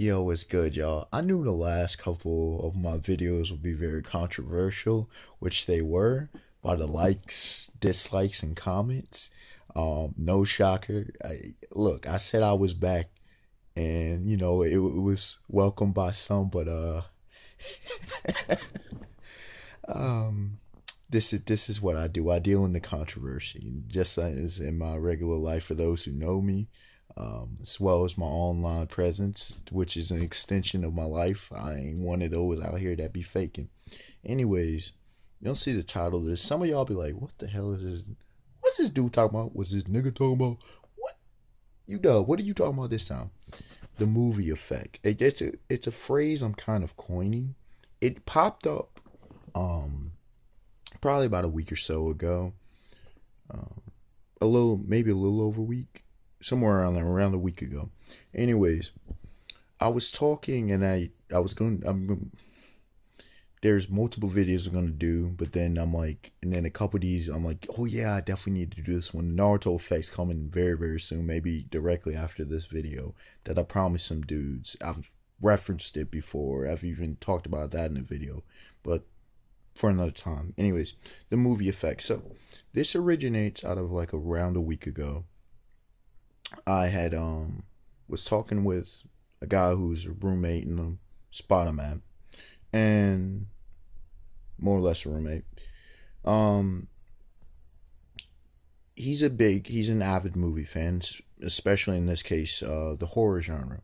Yo, it's good, y'all. I knew the last couple of my videos would be very controversial, which they were by the likes, dislikes, and comments. Um, no shocker. I, look, I said I was back, and you know it, it was welcomed by some, but uh, um, this is this is what I do. I deal in the controversy, just as in my regular life. For those who know me, um, as well as my online presence, which is an extension of my life. I ain't one of those out here that be faking. Anyways, you'll see the title of this. Some of y'all be like, what the hell is this? What's this dude talking about? What's this nigga talking about? What? You know, what are you talking about this time? The movie effect. It, it's a it's a phrase I'm kind of coining. It popped up um probably about a week or so ago. Um, a little maybe a little over a week somewhere around around a week ago. Anyways, I was talking and I I was going I'm there's multiple videos I'm gonna do, but then I'm like, and then a couple of these I'm like, oh yeah, I definitely need to do this one. Naruto effects coming very very soon, maybe directly after this video that I promised some dudes. I've referenced it before. I've even talked about that in the video, but for another time. Anyways, the movie effect. So this originates out of like around a week ago. I had um was talking with a guy who's a roommate in the spot I'm at, and more or less a roommate. Um, he's a big, he's an avid movie fan, especially in this case, uh, the horror genre.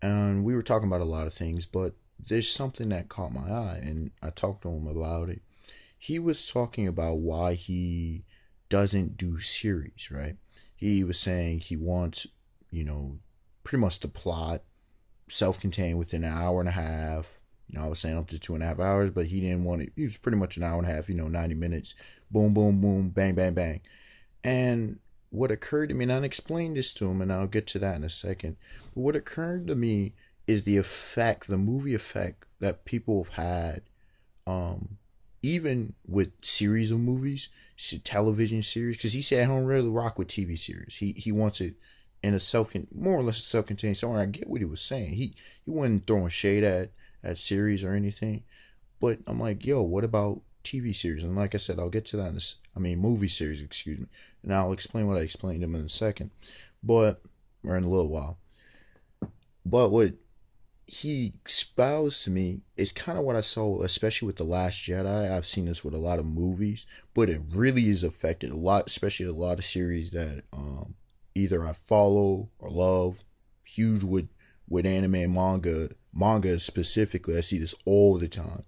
And we were talking about a lot of things, but there's something that caught my eye, and I talked to him about it. He was talking about why he doesn't do series, right? He was saying he wants, you know, pretty much the plot self-contained within an hour and a half. You know, I was saying up to two and a half hours, but he didn't want it. He was pretty much an hour and a half, you know, 90 minutes. Boom, boom, boom, bang, bang, bang. And what occurred to me, and I explained this to him, and I'll get to that in a second. But what occurred to me is the effect, the movie effect that people have had, um, even with series of movies television series because he said I don't really rock with TV series. He he wants it in a self more or less self contained somewhere. I get what he was saying. He he wasn't throwing shade at at series or anything, but I'm like, yo, what about TV series? And like I said, I'll get to that. In this, I mean, movie series, excuse me, and I'll explain what I explained to him in a second, but or in a little while. But what he espoused to me is kind of what I saw, especially with The Last Jedi. I've seen this with a lot of movies, but it really is affected a lot, especially a lot of series that um, either I follow or love. Huge with with anime and manga, manga specifically. I see this all the time.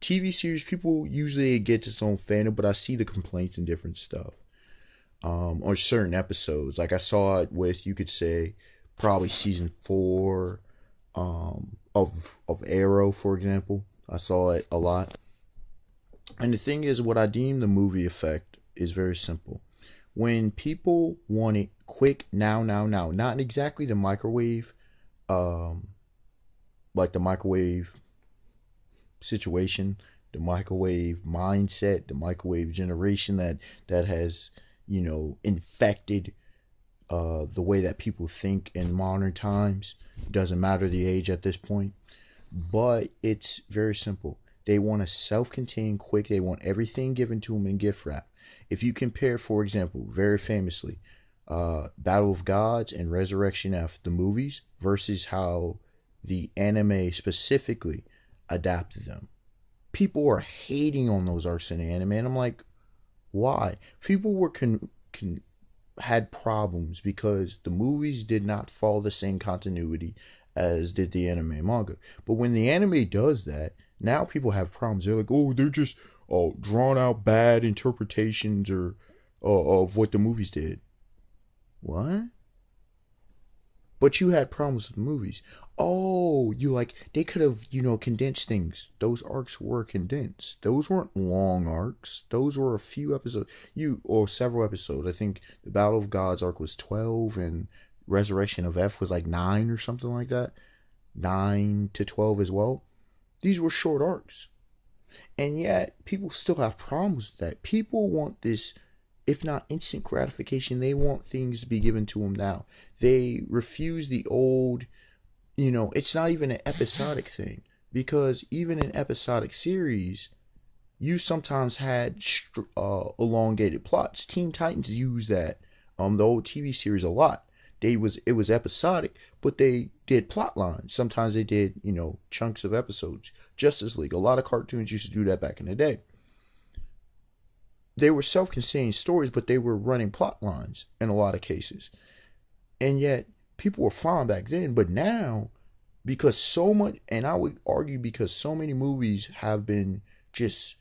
TV series, people usually get its own fandom, but I see the complaints and different stuff. Um, or certain episodes, like I saw it with, you could say, probably season four um, of of Arrow, for example. I saw it a lot. And the thing is, what I deem the movie effect is very simple. When people want it quick, now, now, now, not exactly the microwave, um, like the microwave situation, the microwave mindset, the microwave generation that that has you know infected uh, the way that people think in modern times. Doesn't matter the age at this point, but it's very simple. They want a self-contained, quick. They want everything given to them in gift wrap. If you compare, for example, very famously, uh, Battle of Gods and Resurrection F, the movies, versus how the anime specifically adapted them. People were hating on those arcs in anime, and I'm like, why? People were con- con- had problems because the movies did not follow the same continuity as did the anime manga. But when the anime does that, now people have problems. They're like, oh, they're just oh, drawn out bad interpretations or uh, of what the movies did. What? But you had problems with movies. Oh, you like they could have, you know, condensed things. Those arcs were condensed. Those weren't long arcs. Those were a few episodes. You or several episodes. I think the Battle of Gods arc was 12 and Resurrection of F was like 9 or something like that. 9 to 12 as well. These were short arcs. And yet people still have problems with that. People want this if not instant gratification, they want things to be given to them now. They refuse the old, you know, it's not even an episodic thing because even in episodic series, you sometimes had uh, elongated plots. Teen Titans used that um the old TV series a lot. They was it was episodic, but they did plot lines. Sometimes they did you know chunks of episodes. Justice League, a lot of cartoons used to do that back in the day. They were self-contained stories, but they were running plot lines in a lot of cases, and yet people were fine back then. But now, because so much, and I would argue because so many movies have been just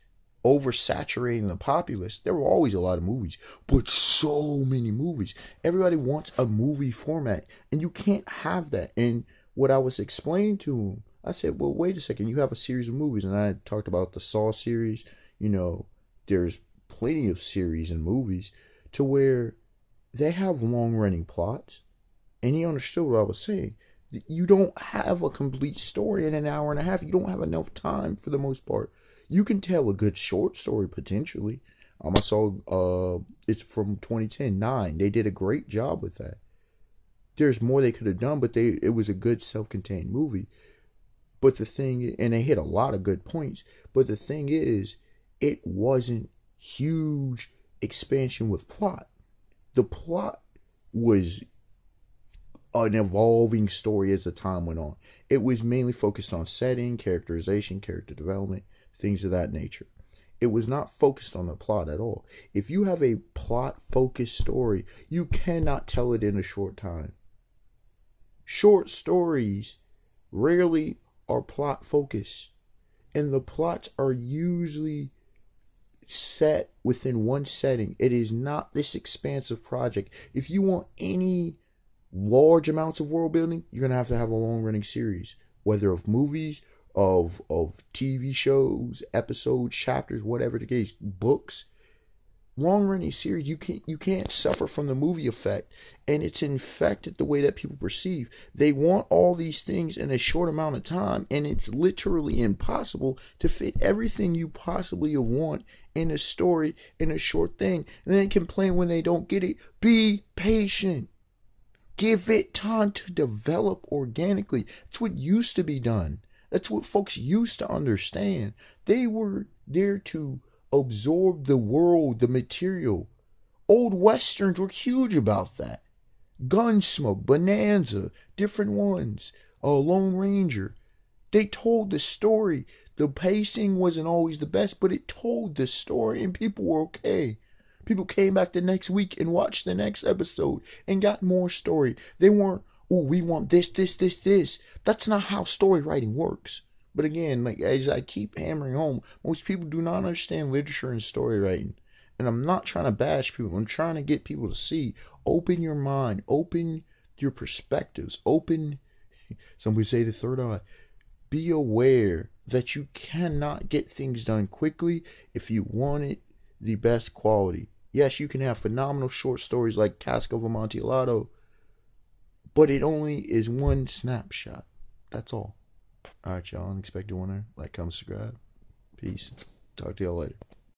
oversaturating the populace. There were always a lot of movies, but so many movies. Everybody wants a movie format, and you can't have that. And what I was explaining to him, I said, "Well, wait a second. You have a series of movies, and I talked about the Saw series. You know, there's plenty of series and movies to where they have long running plots." And he understood what I was saying. You don't have a complete story in an hour and a half. You don't have enough time for the most part you can tell a good short story potentially. Um, I saw uh, it's from 2010, Nine. They did a great job with that. There's more they could have done, but they it was a good self-contained movie. But the thing, and they hit a lot of good points. But the thing is, it wasn't huge expansion with plot. The plot was an evolving story as the time went on. It was mainly focused on setting, characterization, character development, things of that nature. It was not focused on the plot at all. If you have a plot focused story, you cannot tell it in a short time. Short stories rarely are plot focused, and the plots are usually set within one setting. It is not this expansive project. If you want any large amounts of world building, you're to have to have a long running series, whether of movies of of TV shows, episodes, chapters, whatever the case, books, long running series, you can't you can't suffer from the movie effect, and it's infected the way that people perceive. They want all these things in a short amount of time, and it's literally impossible to fit everything you possibly want in a story in a short thing. And then complain when they don't get it. Be patient. Give it time to develop organically. That's what used to be done. That's what folks used to understand. They were there to absorb the world, the material. Old westerns were huge about that. Gunsmoke, Bonanza, different ones, a Lone Ranger. They told the story. The pacing wasn't always the best, but it told the story, and people were okay. People came back the next week and watched the next episode and got more story. They weren't oh, we want this, this, this, this. That's not how story writing works. But again, like as I keep hammering home, most people do not understand literature and story writing. And I'm not trying to bash people. I'm trying to get people to see. Open your mind. Open your perspectives. Open. Somebody say the third eye. Be aware that you cannot get things done quickly if you want it the best quality. Yes, you can have phenomenal short stories like Cask of Amontillado but it only is one snapshot. That's all. All right, y'all. Unexpected Wonder. Like, comment, subscribe. Peace. Talk to y'all later.